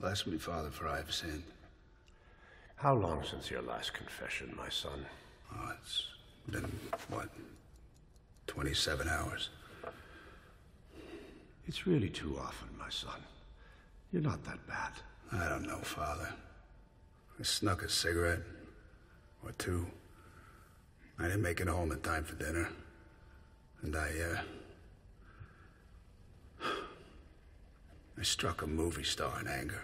Blasphemy, Father, for I have sinned. How long since your last confession, my son? Oh, it's been, what, 27 hours? It's really too often, my son. You're not that bad. I don't know, Father. I snuck a cigarette. Or two. I didn't make it home in time for dinner. And I, uh... I struck a movie star in anger.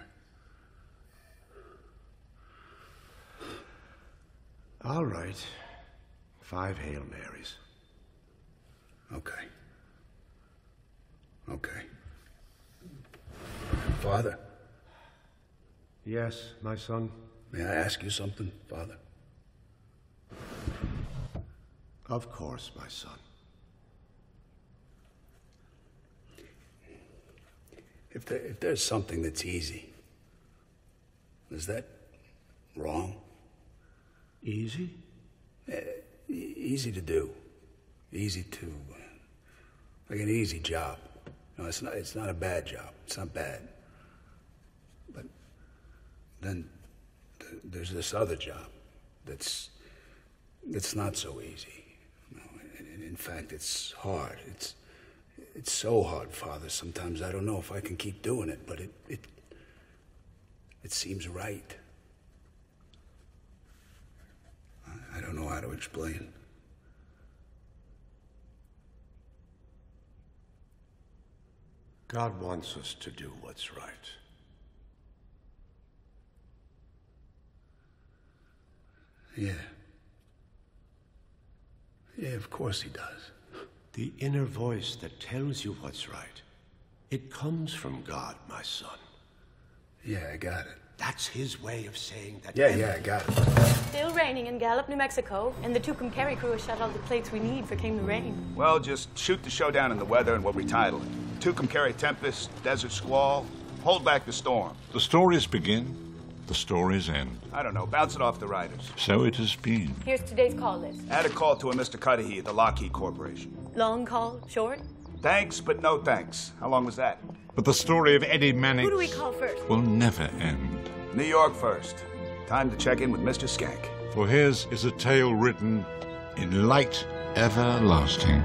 All right. Five Hail Marys. Okay. Okay. Father, Yes, my son. may I ask you something, Father? Of course, my son. If, there, if there's something that's easy, is that wrong? Easy? E- easy to do. Easy to. uh, Like an easy job. No, it's not, it's not a bad job. It's not bad. But then th- there's this other job that's. that's not so easy. And- and in fact, it's hard. It's. It's so hard, Father. Sometimes I don't know if I can keep doing it, but it. it, it seems right. I- I don't know how to explain. God wants us to do what's right. Yeah. Yeah, of course he does. The inner voice that tells you what's right. It comes from God, my son. Yeah, I got it. That's his way of saying that. Yeah, yeah, I got it. Still raining in Gallup, New Mexico, and the Tucumcari crew has shut all the plates we need for King the Rain. Well, just shoot the show down in the weather and we'll retitle it. Tucumcari Tempest, Desert Squall, Hold Back the Storm. The stories begin, the story's end. I don't know, bounce it off the writers. So it has been. Here's today's call list. Add a call to a Mr. Cudahy at the Lockheed Corporation. Long call, short. Thanks, but no thanks. How long was that? But the story of Eddie Mannix Who do we call first? will never end. New York first. Time to check in with Mr. Schenk. For his is a tale written in light everlasting.